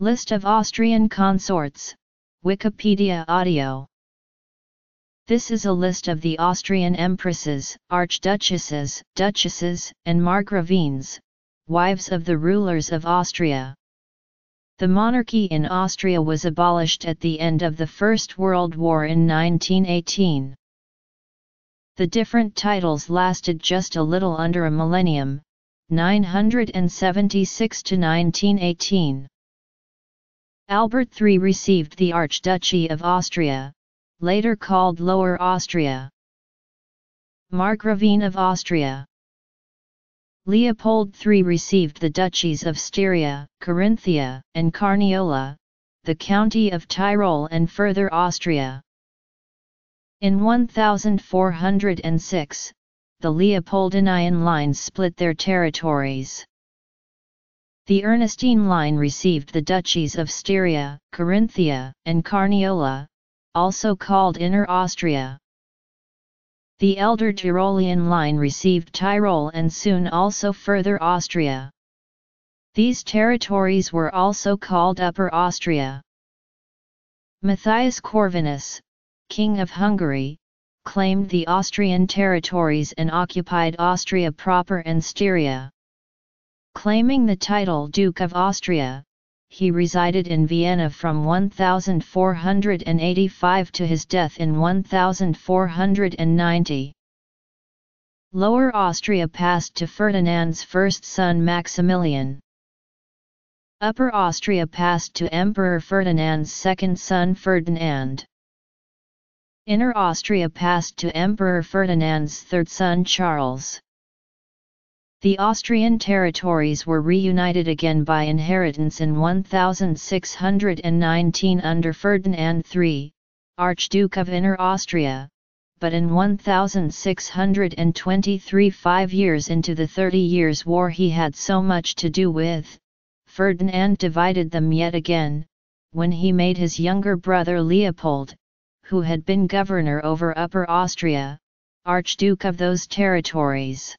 List of Austrian consorts, Wikipedia audio. This is a list of the Austrian empresses, archduchesses, duchesses, and margravines, wives of the rulers of Austria. The monarchy in Austria was abolished at the end of the First World War in 1918. The different titles lasted just a little under a millennium, 976 to 1918. Albert III received the Archduchy of Austria, later called Lower Austria. Margravine of Austria Leopold III received the duchies of Styria, Carinthia, and Carniola, the county of Tyrol and further Austria. In 1406, the Leopoldinian lines split their territories. The Ernestine line received the duchies of Styria, Carinthia, and Carniola, also called Inner Austria. The elder Tyrolean line received Tyrol and soon also further Austria. These territories were also called Upper Austria. Matthias Corvinus, King of Hungary, claimed the Austrian territories and occupied Austria proper and Styria. Claiming the title Duke of Austria, he resided in Vienna from 1485 to his death in 1490. Lower Austria passed to Ferdinand's first son Maximilian. Upper Austria passed to Emperor Ferdinand's second son Ferdinand. Inner Austria passed to Emperor Ferdinand's third son Charles. The Austrian territories were reunited again by inheritance in 1619 under Ferdinand III, Archduke of Inner Austria, but in 1623 five years into the Thirty Years' War he had so much to do with, Ferdinand divided them yet again, when he made his younger brother Leopold, who had been governor over Upper Austria, Archduke of those territories.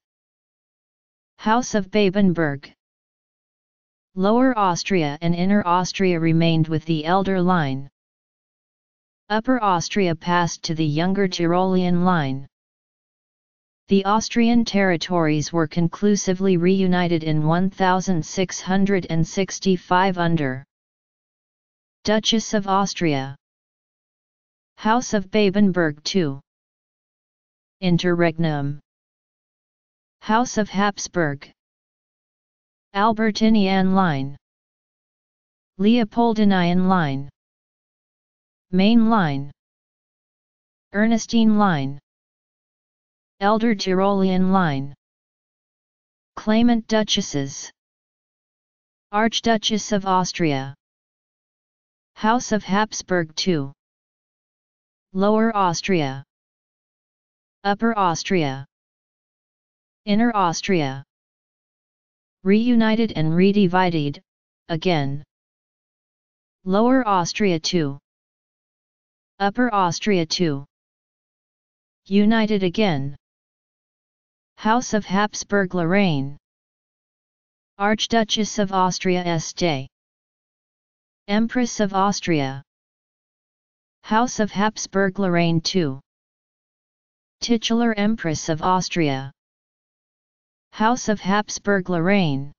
House of Babenberg Lower Austria and Inner Austria remained with the elder line. Upper Austria passed to the younger Tyrolean line. The Austrian territories were conclusively reunited in 1665 under Duchess of Austria House of Babenberg II Interregnum House of Habsburg. Albertinian line. Leopoldinian line. Main line. Ernestine line. Elder Tyrolean line. Claimant Duchesses. Archduchess of Austria. House of Habsburg II Lower Austria. Upper Austria Inner Austria. Reunited and redivided, again. Lower Austria II Upper Austria II United again. House of Habsburg-Lorraine Archduchess of Austria Este Empress of Austria. House of Habsburg-Lorraine II Titular Empress of Austria House of Habsburg-Lorraine